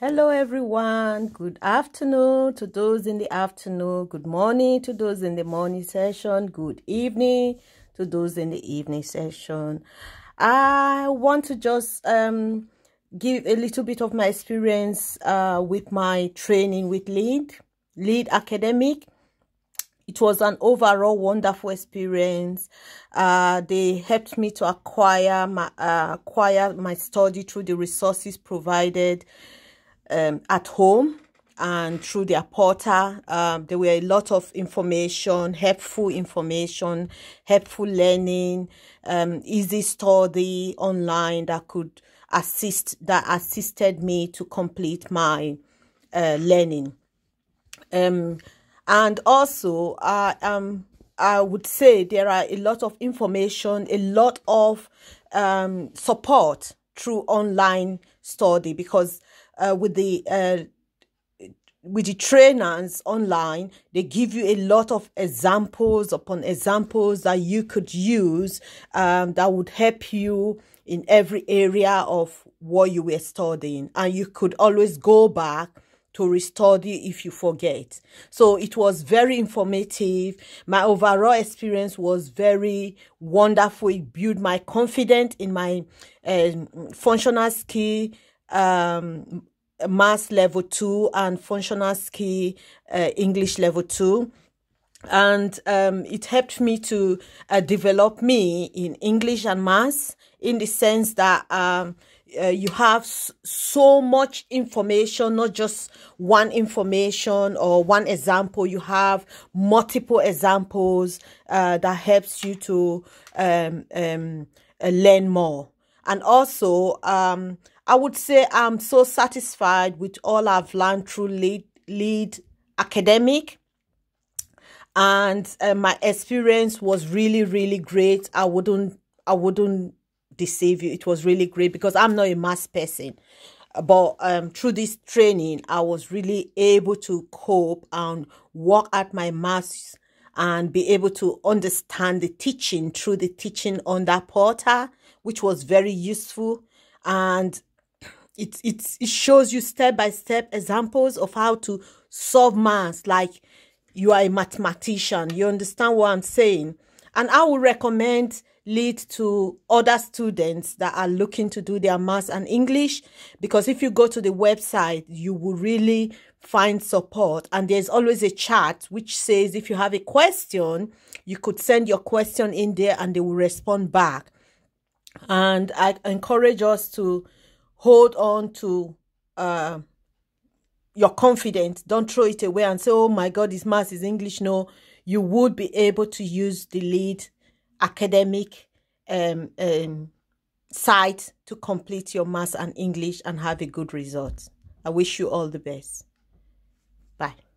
Hello, everyone. Good afternoon to those in the afternoon. Good morning to those in the morning session. Good evening to those in the evening session. I want to just um, give a little bit of my experience uh, with my training with Lead, Lead Academic. It was an overall wonderful experience. Uh, they helped me to acquire my uh, acquire my study through the resources provided um, at home and through their portal. Um, there were a lot of information, helpful information, helpful learning, um, easy study online that could assist that assisted me to complete my uh, learning. Um, and also, uh, um, I would say there are a lot of information, a lot of um, support through online study because uh, with the uh, with the trainers online, they give you a lot of examples upon examples that you could use um, that would help you in every area of what you were studying. And you could always go back to restudy if you forget. So it was very informative. My overall experience was very wonderful. It built my confidence in my uh, functional skill um, maths level 2 and functional skill uh, English level 2 and um, it helped me to uh, develop me in English and maths in the sense that um, uh, you have so much information, not just one information or one example. You have multiple examples uh, that helps you to um, um, uh, learn more. And also, um, I would say I'm so satisfied with all I've learned through lead, lead academic. And uh, my experience was really, really great. I wouldn't, I wouldn't deceive you. It was really great because I'm not a math person. But um, through this training, I was really able to cope and work at my maths and be able to understand the teaching through the teaching on that portal, which was very useful. And it, it, it shows you step by step examples of how to solve maths like you are a mathematician. You understand what I'm saying? And I would recommend lead to other students that are looking to do their maths and English because if you go to the website, you will really find support. And there's always a chat which says if you have a question, you could send your question in there and they will respond back. And I encourage us to hold on to uh, your confidence. Don't throw it away and say, oh my God, this maths is English. No, you would be able to use the lead academic um, um, site to complete your maths and English and have a good result. I wish you all the best. Bye.